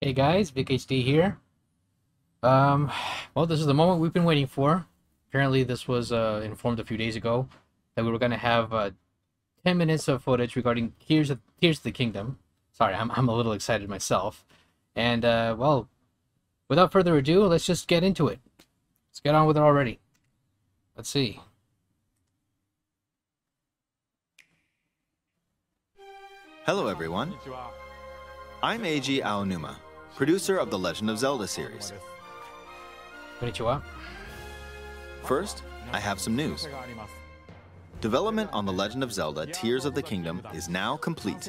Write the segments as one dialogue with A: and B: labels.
A: Hey guys, VicHD here. Um, well, this is the moment we've been waiting for. Apparently, this was uh, informed a few days ago that we were going to have uh, 10 minutes of footage regarding Tears of, Tears of the Kingdom. Sorry, I'm, I'm a little excited myself. And, uh, well, without further ado, let's just get into it. Let's get on with it already. Let's see.
B: Hello, everyone. I'm Eiji Aonuma, producer of the Legend of Zelda series.
A: Konnichiwa.
B: First, I have some news. Development on The Legend of Zelda Tears of the Kingdom is now complete.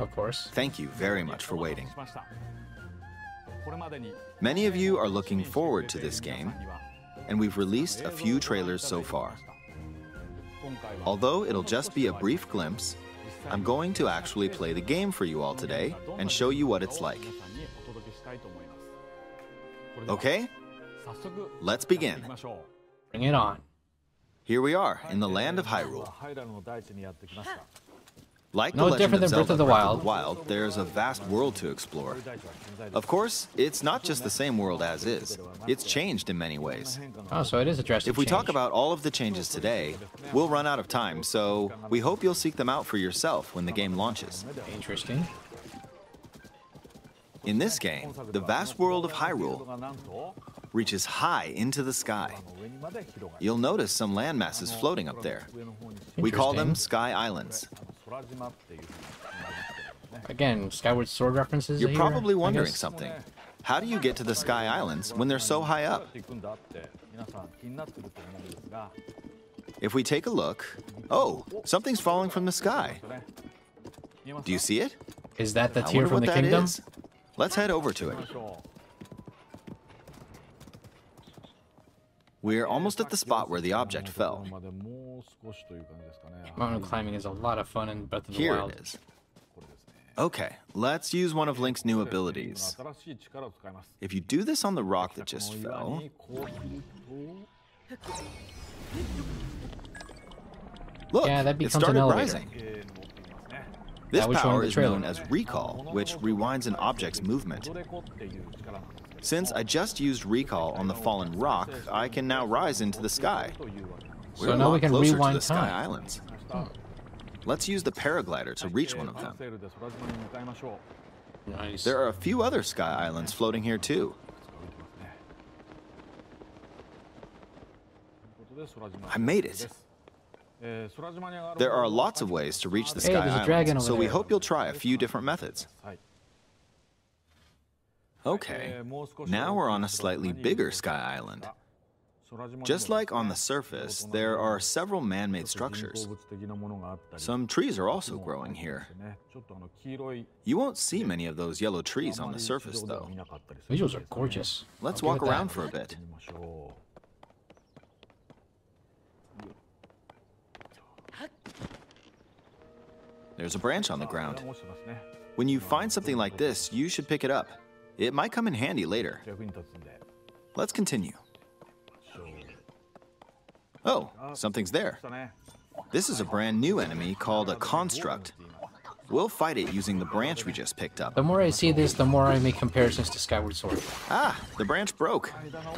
A: Of course.
B: Thank you very much for waiting. Many of you are looking forward to this game, and we've released a few trailers so far. Although it'll just be a brief glimpse, I'm going to actually play the game for you all today and show you what it's like. Okay? Let's begin.
A: Bring it on.
B: Here we are in the land of Hyrule. Like
A: No
B: the Legend
A: different
B: of
A: than Breath
B: Zelda
A: of the
B: Breath
A: Wild.
B: Wild, there's a vast world to explore. Of course, it's not just the same world as is. It's changed in many ways.
A: Oh, so it is a drastic
B: If we talk about all of the changes today, we'll run out of time, so we hope you'll seek them out for yourself when the game launches.
A: Interesting.
B: In this game, the vast world of Hyrule reaches high into the sky. You'll notice some land masses floating up there. We call them Sky Islands.
A: Again, Skyward Sword references
B: You're
A: here,
B: probably wondering something. How do you get to the Sky Islands when they're so high up? If we take a look, oh, something's falling from the sky. Do you see it?
A: Is that the tear from the kingdom?
B: is. Let's head over to it. We're almost at the spot where the object fell.
A: Mountain climbing is a lot of fun in Breath of the
B: Here
A: Wild.
B: it is. Okay, let's use one of Link's new abilities. If you do this on the rock that just fell, look,
A: Yeah, that
B: it
A: becomes an
B: started rising. This
A: That was shown in
B: power is known as recall, which rewinds an object's movement. Since I just used recall on the fallen rock, I can now rise into the sky. We're
A: So now we can
B: closer
A: rewind
B: to the Sky
A: time.
B: Islands. Let's use the paraglider to reach one of them.
A: Nice.
B: There are a few other Sky Islands floating here too. I made it. There are lots of ways to reach the
A: Hey,
B: Sky
A: there's
B: Islands,
A: dragon over
B: so we hope you'll try a few different methods. Okay, now we're on a slightly bigger Sky Island. Just like on the surface, there are several man-made structures. Some trees are also growing here. You won't see many of those yellow trees on the surface, though.
A: Visuals are gorgeous.
B: Let's walk
A: give it that.
B: around for a bit. There's a branch on the ground. When you find something like this, you should pick it up. It might come in handy later. Let's continue. Oh, something's there. This is a brand new enemy called a construct. We'll fight it using the branch we just picked up.
A: The more I see this, the more I make comparisons to Skyward Sword.
B: Ah, the branch broke.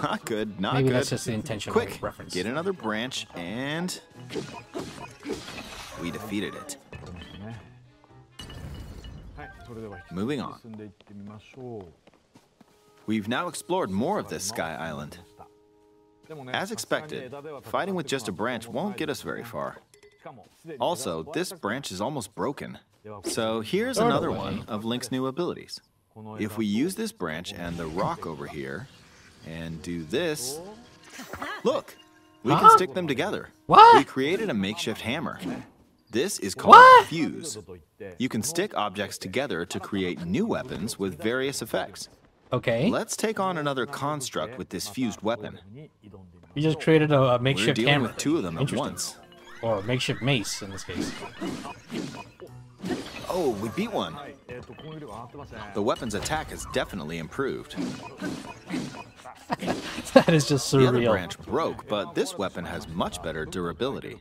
B: Not good, not
A: Maybe
B: good.
A: that's just the intentional
B: Quick,
A: reference.
B: get another branch and we defeated it. Moving on. We've now explored more of this Sky Island. As expected, fighting with just a branch won't get us very far. Also, this branch is almost broken. So here's another one of Link's new abilities. If we use this branch and the rock over here, and do this, look, we can stick them together.
A: What?
B: We created a makeshift hammer. This is called
A: What?
B: fuse. You can stick objects together to create new weapons with various effects.
A: Okay.
B: Let's take on another construct with this fused weapon.
A: You just created a, a
B: We're
A: makeshift
B: dealing
A: hammer.
B: with two of them at once.
A: Or makeshift mace in this case.
B: Oh, we beat one. The weapon's attack has definitely improved.
A: that is just surreal.
B: The other branch broke, but this weapon has much better durability.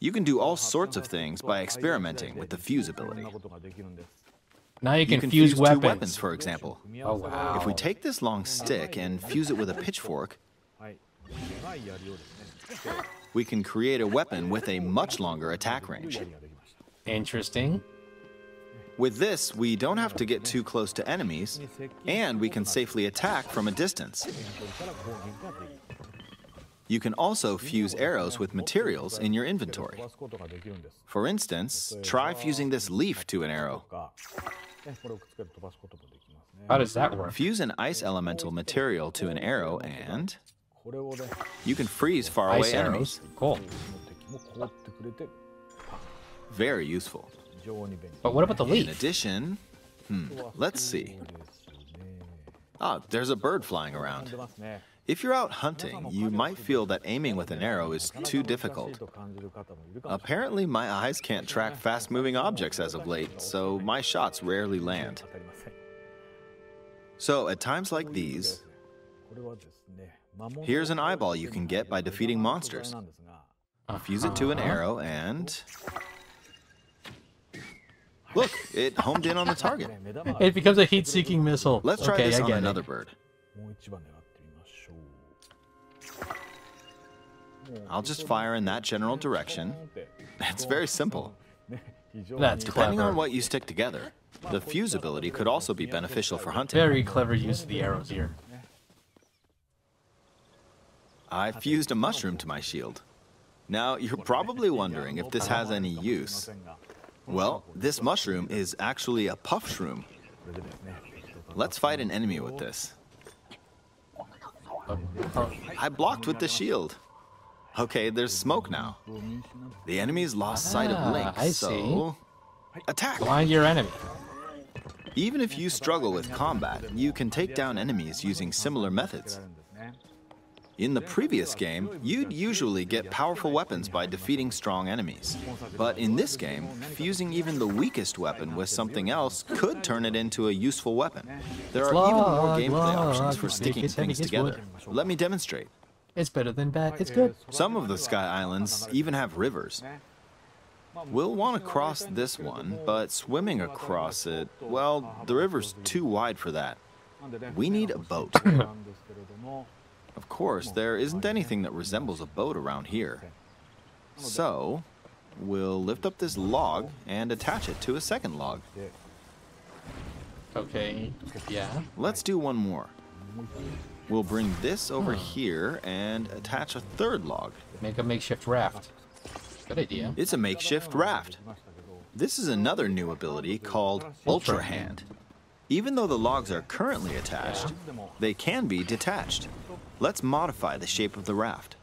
B: You can do all sorts of things by experimenting with the fuse ability.
A: Now you can,
B: you can
A: fuse,
B: fuse
A: weapons.
B: two weapons, for example.
A: Oh wow!
B: If we take this long stick and fuse it with a pitchfork, we can create a weapon with a much longer attack range.
A: Interesting.
B: With this, we don't have to get too close to enemies, and we can safely attack from a distance. You can also fuse arrows with materials in your inventory. For instance, try fusing this leaf to an arrow.
A: How does that work?
B: Fuse an ice elemental material to an arrow and you can freeze faraway
A: Ice
B: enemies.
A: arrows. Cool.
B: Very useful.
A: But what about the leaf?
B: In addition, hmm, let's see. Ah, there's a bird flying around. If you're out hunting, you might feel that aiming with an arrow is too difficult. Apparently, my eyes can't track fast moving objects as of late, so my shots rarely land. So, at times like these, here's an eyeball you can get by defeating monsters. Fuse it to an uh-huh. arrow and. Look, it homed in on the target.
A: It becomes a heat-seeking missile.
B: Let's try
A: okay,
B: this on another
A: it.
B: bird. I'll just fire in that general direction. It's very simple.
A: That's
B: Depending
A: clever.
B: on what you stick together, the fuse ability could also be beneficial for hunting.
A: Very clever use of the arrows here.
B: I fused a mushroom to my shield. Now, you're probably wondering if this has any use. Well, this mushroom is actually a puff shroom. Let's fight an enemy with this. I blocked with the shield. Okay, there's smoke now. The enemy's lost sight
A: Ah,
B: of Link,
A: I
B: so attack.
A: blind your enemy.
B: Even if you struggle with combat, you can take down enemies using similar methods. In the previous game, you'd usually get powerful weapons by defeating strong enemies. But in this game, fusing even the weakest weapon with something else could turn it into a useful weapon. There are even more gameplay options for sticking things together. Let me demonstrate.
A: It's better than bad. It's good.
B: Some of the Sky Islands even have rivers. We'll want to cross this one, but swimming across it, well, the river's too wide for that. We need a boat. Of course, there isn't anything that resembles a boat around here. So, we'll lift up this log and attach it to a second log.
A: Okay. Yeah.
B: Let's do one more. We'll bring this over hmm. here and attach a third log.
A: Make a makeshift raft. Good idea.
B: It's a makeshift raft. This is another new ability called Ultra Hand. Even though the logs are currently attached, they can be detached. Let's modify the shape of the raft.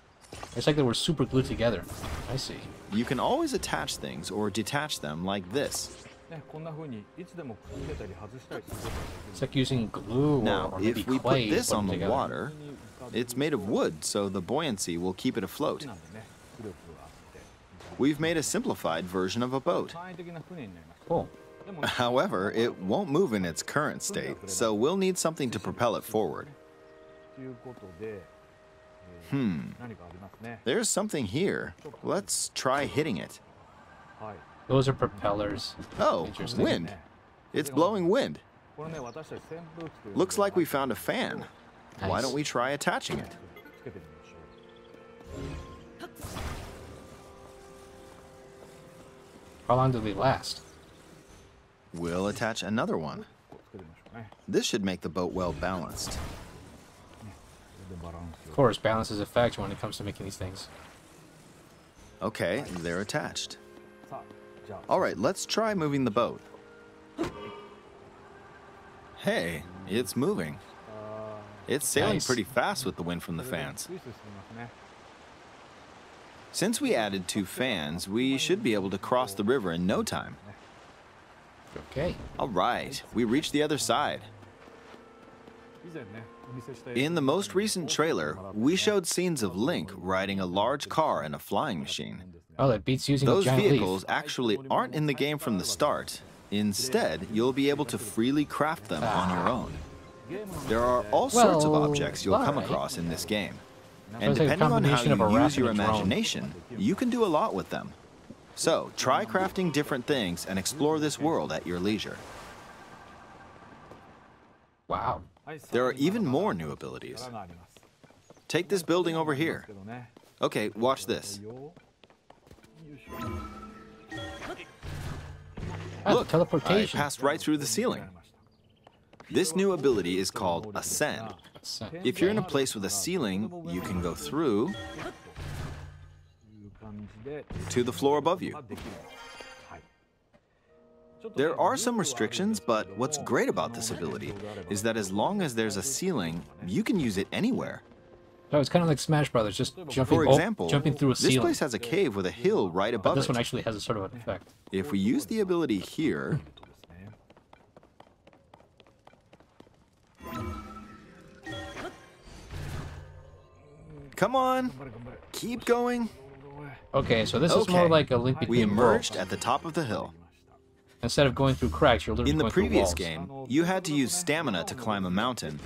A: It's like they were super glued together. I see.
B: You can always attach things or detach them like this.
A: It's like using glue
B: Now,
A: or
B: if we
A: clay
B: put this on the
A: together.
B: water, it's made of wood, so the buoyancy will keep it afloat. We've made a simplified version of a boat.
A: Cool.
B: However, it won't move in its current state, so we'll need something to propel it forward. Hmm, there's something here. Let's try hitting it.
A: Those are propellers.
B: Oh, wind. It's blowing wind. Looks like we found a fan. Why don't we try attaching it?
A: How long do they last?
B: We'll attach another one. This should make the boat well balanced.
A: Of course, balance is a factor when it comes to making these things.
B: Okay, they're attached. All right, let's try moving the boat. Hey, it's moving. It's sailing
A: Nice.
B: pretty fast with the wind from the fans. Since we added two fans, we should be able to cross the river in no time.
A: Okay.
B: All right, we reached the other side. In the most recent trailer, we showed scenes of Link riding a large car and a flying machine.
A: Oh, that beats using
B: Those vehicles
A: leaf.
B: actually aren't in the game from the start. Instead, you'll be able to freely craft them on your ah. own. There are all sorts of objects you'll come
A: alright.
B: across in this game. And depending on how
A: combination of a
B: you use your imagination, you can do a lot with them. So, try crafting different things and explore this world at your leisure.
A: Wow.
B: There are even more new abilities. Take this building over here. Okay, watch this. Look,
A: teleportation.
B: I passed right through the ceiling. This new ability is called Ascend. If you're in a place with a ceiling, you can go through to the floor above you. There are some restrictions, but what's great about this ability is that as long as there's a ceiling, you can use it anywhere.
A: So it's kind of like Smash Brothers, just jumping,
B: For
A: oh, jumping through a
B: this place has a cave with a hill right
A: but
B: above
A: this
B: it.
A: one actually has a sort of an effect.
B: If we use the ability here, come on, keep going.
A: Okay, so this is more like a link between
B: We emerged
A: worlds.
B: at the top of the hill.
A: Instead of going through cracks, you're literally
B: In the previous game, you had to use stamina to climb a mountain.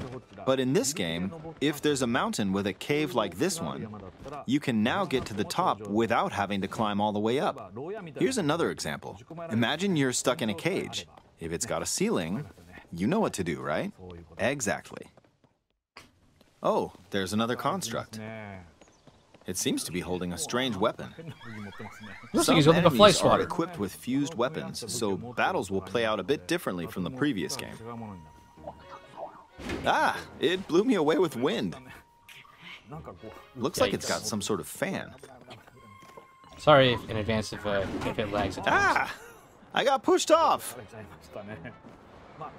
B: But in this game, if there's a mountain with a cave like this one, you can now get to the top without having to climb all the way up. Here's another example. Imagine you're stuck in a cage. If it's got a ceiling, you know what to do, right? Exactly. Oh, there's another construct. It seems to be holding a strange weapon.
A: Looks like he's holding a fly
B: enemies are
A: swatter.
B: equipped with fused weapons, so battles will play out a bit differently from the previous game. Ah, it blew me away with wind. Looks like it's got some sort of fan.
A: Sorry if, in advance if, uh, if it lags at times.
B: Ah, I got pushed off.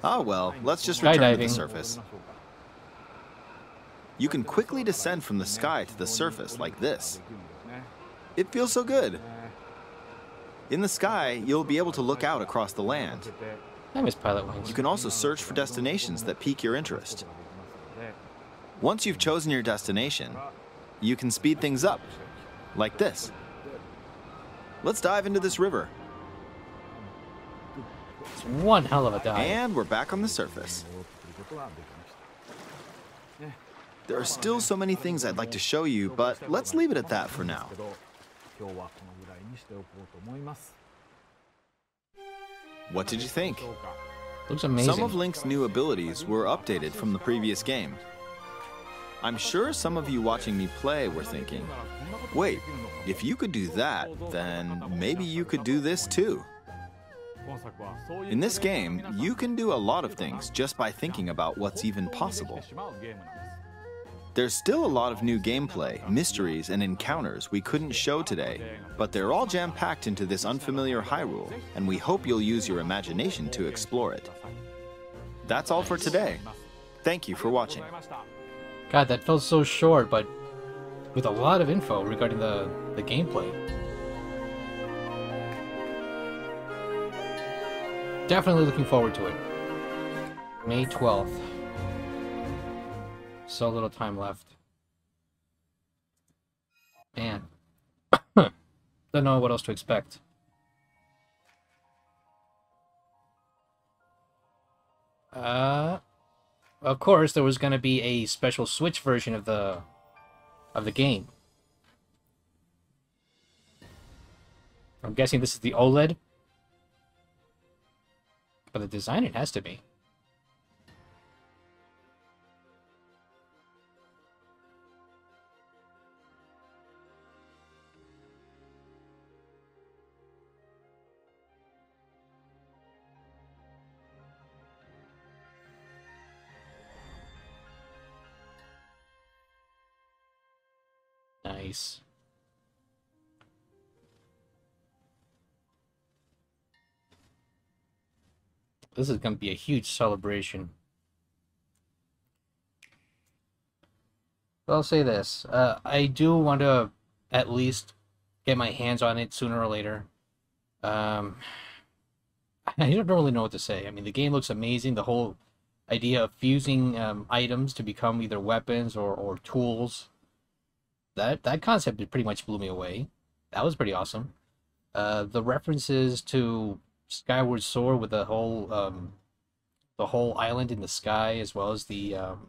B: Oh well, let's just return to the surface. You can quickly descend from the sky to the surface like this. It feels so good. In the sky, you'll be able to look out across the land.
A: I miss Pilotwings.
B: You can also search for destinations that pique your interest. Once you've chosen your destination, you can speed things up, like this. Let's dive into this river.
A: It's one hell of a dive.
B: And we're back on the surface. There are still so many things I'd like to show you, but let's leave it at that for now. What did you think?
A: Looks amazing.
B: Some of Link's new abilities were updated from the previous game. I'm sure some of you watching me play were thinking, wait, if you could do that, then maybe you could do this too. In this game, you can do a lot of things just by thinking about what's even possible. There's still a lot of new gameplay, mysteries, and encounters we couldn't show today, but they're all jam packed into this unfamiliar Hyrule, and we hope you'll use your imagination to explore it. That's all for today. Thank you for watching.
A: God, that felt so short, but with a lot of info regarding the, the gameplay. Definitely looking forward to it. May 12th. So little time left. Man. Don't know what else to expect. Uh, of course, there was going to be a special Switch version of the of the game. I'm guessing this is the OLED. But the design it has to be. Nice. This is going to be a huge celebration. I'll say this. Uh, I do want to at least get my hands on it sooner or later. Um, I don't really know what to say. I mean, the game looks amazing. The whole idea of fusing um, items to become either weapons or, or tools that that concept pretty much blew me away. That was pretty awesome. Uh, the references to Skyward Sword with the whole um, the whole island in the sky, as well as the um,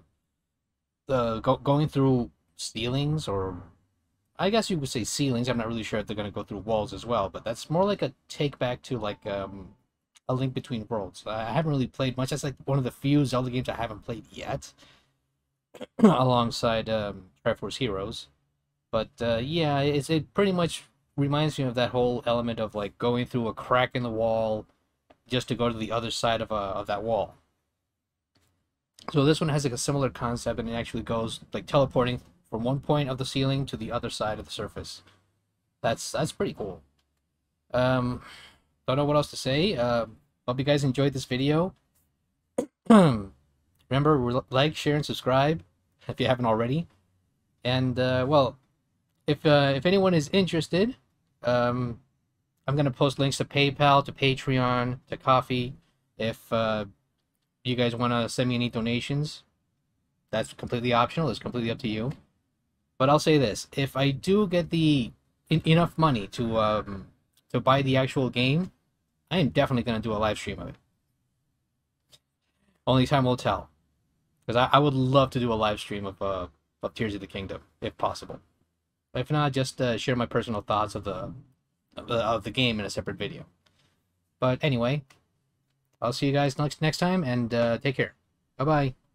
A: the go- going through ceilings, or I guess you would say ceilings. I'm not really sure if they're going to go through walls as well, but that's more like a take back to like um, A Link Between Worlds. I haven't really played much. That's like one of the few Zelda games I haven't played yet, alongside um, Triforce Heroes. But uh, yeah, it's it pretty much reminds me of that whole element of like going through a crack in the wall just to go to the other side of a, of that wall. So this one has like a similar concept, and it actually goes like teleporting from one point of the ceiling to the other side of the surface. That's that's pretty cool. Um, don't know what else to say. Uh, hope you guys enjoyed this video. Remember, like, share, and subscribe if you haven't already. And uh, well, if uh, if anyone is interested, um, I'm gonna post links to PayPal, to Patreon, to Ko-fi. If uh, you guys want to send me any donations, that's completely optional. It's completely up to you. But I'll say this: if I do get the enough money to um, to buy the actual game, I am definitely gonna do a live stream of it. Only time will tell, because I, I would love to do a live stream of uh, of Tears of the Kingdom if possible. But if not, just uh, share my personal thoughts of the of the, game in a separate video. But anyway, I'll see you guys next next time, and uh, take care. Bye bye.